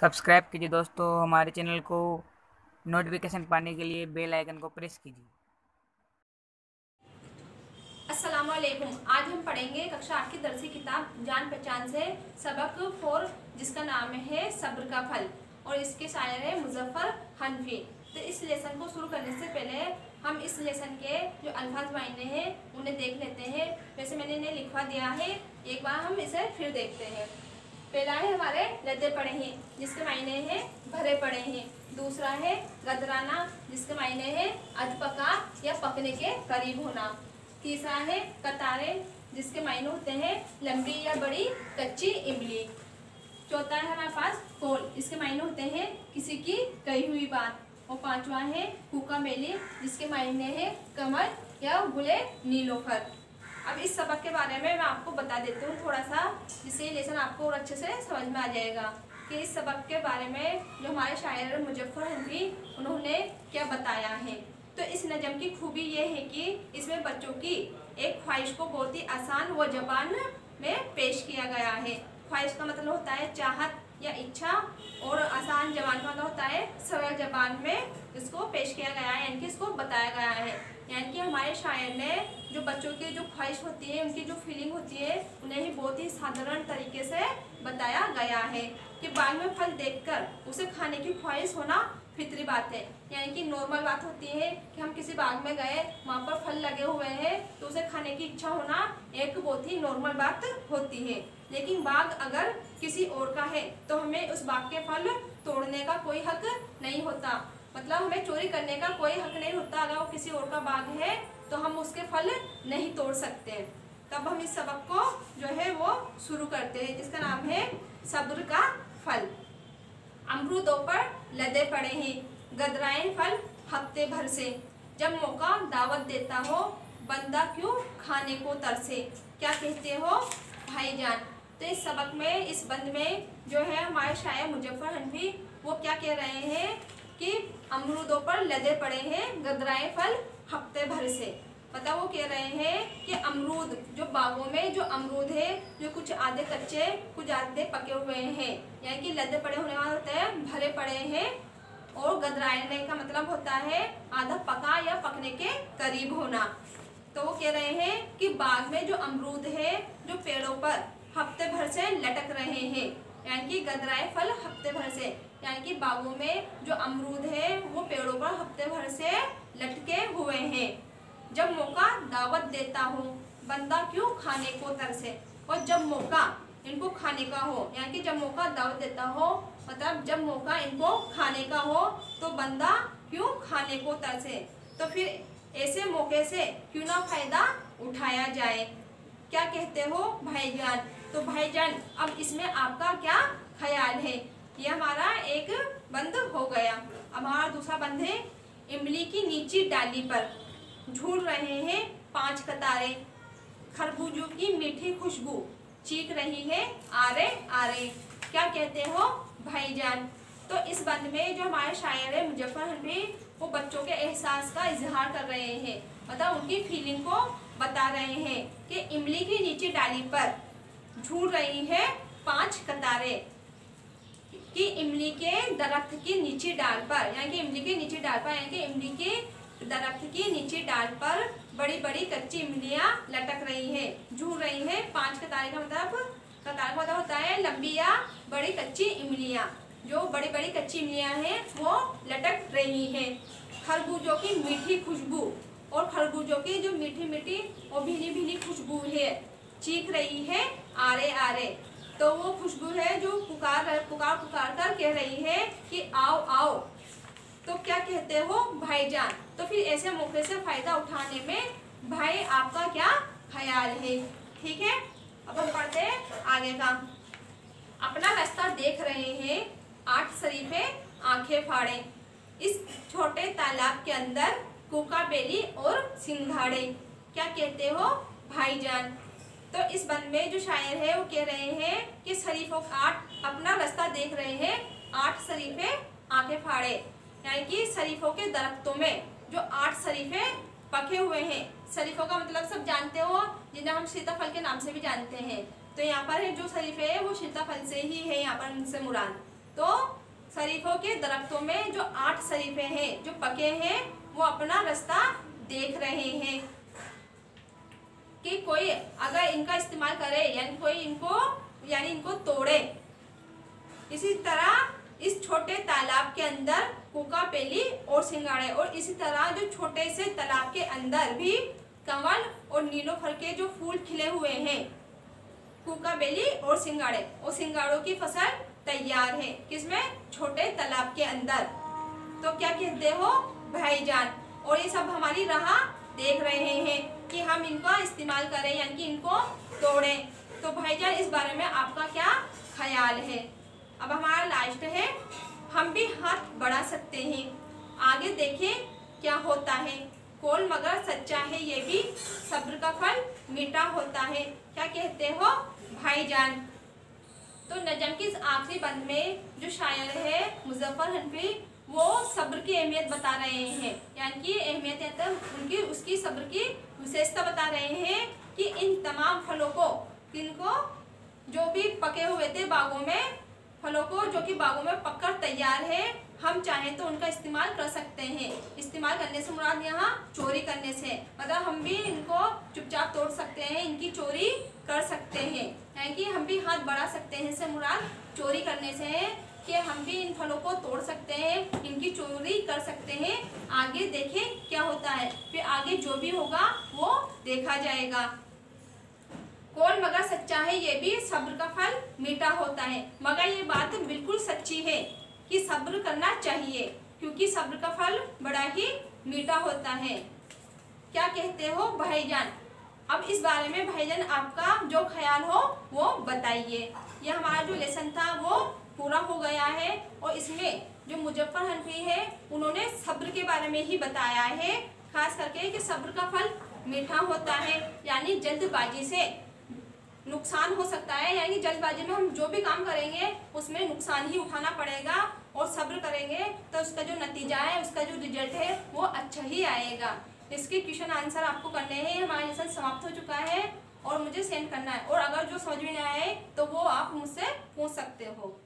Subscribe कीजिए दोस्तों, हमारे चैनल को नोटिफिकेशन पाने के लिए बेल आइकन को प्रेस कीजिए। असलकुम आज हम पढ़ेंगे कक्षा आठ की दरसी किताब जान पहचान से सबक फोर, जिसका नाम है सब्र का फल, और इसके शायर है मुजफ्फर हनफी। तो इस लेसन को शुरू करने से पहले हम इस लेसन के जो अल्फाज मायने हैं, उन्हें देख लेते हैं। वैसे मैंने इन्हें लिखवा दिया है, एक बार हम इसे फिर देखते हैं। पहला है हमारे लदे पड़े हैं, जिसके मायने हैं भरे पड़े हैं। दूसरा है गदराना, जिसके मायने हैं अध पका या पकने के करीब होना। तीसरा है कतारे, जिसके मायने होते हैं लंबी या बड़ी, कच्ची इमली। चौथा है हमारे पास कोल, इसके मायने होते हैं किसी की कही हुई बात। और पांचवा है कुका मेली जिसके मायने हैं कमर या गुले नीलोफर अब इस सबक के बारे में मैं आपको बता देती हूँ थोड़ा सा जिससे ये लेसन आपको और अच्छे से समझ में आ जाएगा, कि इस सबक के बारे में जो हमारे शायर मुजफ्फर हंफी उन्होंने क्या बताया है। तो इस नज़म की खूबी ये है कि इसमें बच्चों की एक ख्वाहिश को बहुत ही आसान व जबान में पेश किया गया है। ख्वाहिश का मतलब होता है चाहत या इच्छा, और आसान जबान का मतलब होता है सरल जबान में इसको पेश किया गया है, यानी कि इसको बताया गया है। यानी कि हमारे शायर ने जो बच्चों की जो ख्वाहिश होती है, उनकी जो फीलिंग होती है, उन्हें ही बहुत ही साधारण तरीके से बताया गया है कि बाग में फल देखकर उसे खाने की ख्वाहिश होना फितरी बात है। यानी कि नॉर्मल बात होती है कि हम किसी बाग में गए, वहाँ पर फल लगे हुए हैं तो उसे खाने की इच्छा होना एक बहुत ही नॉर्मल बात होती है। लेकिन बाग अगर किसी और का है तो हमें उस बाग के फल तोड़ने का कोई हक नहीं होता। मतलब हमें चोरी करने का कोई हक नहीं होता, अगर वो किसी और का बाग है तो हम उसके फल नहीं तोड़ सकते। तब हम इस सबक को जो है वो शुरू करते हैं, जिसका नाम है सब्र का फल। अमरूदों पर लदे पड़े हैं, गदराए फल हफ़्ते भर से। जब मौका दावत देता हो, बंदा क्यों खाने को तरसे? क्या कहते हो, भाईजान? तो इस सबक में, इस बंद में जो है हमारे शायर मुजफ्फर हनफी, वो क्या कह रहे हैं? कि अमरूदों पर लदे पड़े हैं गदराए फल हफ़्ते भर से। पता वो कह रहे हैं कि अमरूद जो बागों में जो अमरूद है, जो कुछ आधे कच्चे, कुछ आधे पके हुए हैं, यानी कि लदे पड़े होने वाले होते हैं, भरे पड़े हैं, और गदराने का मतलब होता है आधा पका या पकने के करीब होना। तो वो कह रहे हैं कि बाग में जो अमरूद है, जो पेड़ों पर हफ़्ते भर से लटक रहे हैं, यानी कि गदराए फल हफ़्ते भर से। यानी कि बागों में जो अमरूद है, वो पेड़ों पर हफ़्ते भर से लटके हुए हैं। जब मौका दावत देता हो, बंदा क्यों खाने को तरसे? और जब मौका इनको खाने का हो, यानी कि जब मौका दावत देता हो मतलब जब मौका इनको खाने का हो तो बंदा क्यों खाने को तरसे? तो फिर ऐसे मौके से क्यों ना फ़ायदा उठाया जाए? क्या कहते हो भाईजान? तो भाईजान, अब इसमें आपका क्या ख्याल है? ये हमारा एक बंद हो गया। अब हमारा दूसरा बंद है इमली की नीची डाली पर। झूल रहे हैं पाँच कतारे। खरबूजों की मीठी खुशबू। चीख रही है आरे आरे। क्या कहते हो भाईजान? तो इस बंद में जो हमारे शायर है, मुजफ्फर हनफी वो बच्चों के एहसास का इजहार कर रहे हैं। मतलब उनकी फीलिंग को बता रहे हैं कि इमली की नीचे डाली पर झूल रही है पाँच कतारे। कि इमली के दरख्त की नीचे डाल पर, यानी कि इमली के नीचे डाल पर, यानी कि इमली के दरख्त की नीचे डाल पर बड़ी बड़ी कच्ची इमलियाँ लटक रही है, झूल रही है। पाँच कतारे का मतलब कतार का मतलब होता है लंबी या बड़ी कच्ची इमलियाँ। जो बड़ी बड़ी कच्ची इमलियाँ हैं, वो लटक रही हैं। खरबूजों की मीठी खुशबू और खरबूजों की जो मीठी मीठी और भीनी भीनी खुशबू है, चीख रही है आरे आरे तो वो खुशबू है जो पुकार पुकार पुकार कर कह रही है कि आओ आओ। तो क्या कहते हो, भाईजान? तो फिर ऐसे मौके से फ़ायदा उठाने में भाई आपका क्या ख्याल है? ठीक है? अब हम पढ़ते हैं आगे का। अपना रास्ता देख रहे हैं, आठ शरीफे आँखें फाड़े। इस छोटे तालाब के अंदर कुका बेली और सिंघाड़े। क्या कहते हो, भाईजान? तो इस बंद में जो शायर है, वो कह रहे हैं कि शरीफों आठ अपना रास्ता देख रहे हैं। आठ शरीफे आँखें फाड़े। यानी कि शरीफों के दरख्तों में जो आठ शरीफे पके हुए हैं। शरीफों का मतलब सब जानते हो, जिन्हें हम सीताफल के नाम से भी जानते हैं। तो यहाँ पर जो शरीफे है, वो सीताफल से ही है, यहाँ पर उनसे मुराद। तो शरीफों के दरख्तों में जो आठ शरीफे हैं, जो पके हैं, वो अपना रास्ता देख रहे हैं। कि कोई अगर इनका इस्तेमाल करे, यानी कोई इनको, यानी इनको तोड़े। इसी तरह इस छोटे तालाब के अंदर कुका, पेली और सिंगाड़े, और इसी तरह जो छोटे से तालाब के अंदर भी कंवल और नीलोफर के जो फूल खिले हुए हैं, कुका बेली और सिंगाड़े। और सिंगाड़ों की फ़सल तैयार है किसमें? छोटे तालाब के अंदर। तो क्या कहते हो, भाईजान? और ये सब हमारी राह देख रहे हैं। कि हम इनका इस्तेमाल करें, यानी कि इनको तोड़ें। तो भाईजान, इस बारे में आपका क्या ख्याल है? अब हमारा लास्ट है। हम भी हाथ बढ़ा सकते हैं। आगे देखें क्या होता है। कोल मगर सच्चा है, ये भी सब्र का फल मीठा होता है। क्या कहते हो भाईजान? तो नजम की इस आखिरी बंद में जो शायर है, मुजफ्फर हनफी वो सब्र की अहमियत बता रहे हैं। यानी कि अहमियत तो उनकी, उसकी सब्र की विशेषता बता रहे हैं कि इन तमाम फलों को इनको जो भी पके हुए थे बागों में, फलों को जो कि बागों में पककर तैयार है, हम चाहें तो उनका इस्तेमाल कर सकते हैं। इस्तेमाल करने से मुराद यहाँ चोरी करने से मतलब हम भी इनको चुपचाप तोड़ सकते हैं, इनकी चोरी कर सकते हैं। यानी कि हम भी हाथ बढ़ा सकते हैं से मुराद चोरी करने से है कि हम भी इन फलों को तोड़ सकते हैं, इनकी चोरी कर सकते हैं। आगे देखें क्या होता है। फिर आगे जो भी होगा, वो देखा जाएगा। कौन मगर सच्चा है, ये भी सब्र का फल मीठा होता है। मगर ये बात बिल्कुल सच्ची है कि सब्र करना चाहिए, क्योंकि सब्र का फल बड़ा ही मीठा होता है। क्या कहते हो भाईजान? अब इस बारे में भाईजान आपका जो ख्याल हो, वो बताइए। यह हमारा जो लेसन था, वो पूरा हो गया है और इसमें जो मुजफ्फर हनफी है, उन्होंने सब्र के बारे में ही बताया है, खास करके कि सब्र का फल मीठा होता है, यानी जल्दबाजी से नुकसान हो सकता है, यानी जल्दबाजी में हम जो भी काम करेंगे, उसमें नुकसान ही उठाना पड़ेगा और सब्र करेंगे तो उसका जो नतीजा है, उसका जो रिज़ल्ट है, वो अच्छा ही आएगा। इसके क्वेश्चन आंसर आपको करने हैं, हमारा लेसन समाप्त हो चुका है और मुझे सेंड करना है। और अगर जो समझ में आए तो वो आप मुझसे पूछ सकते हो।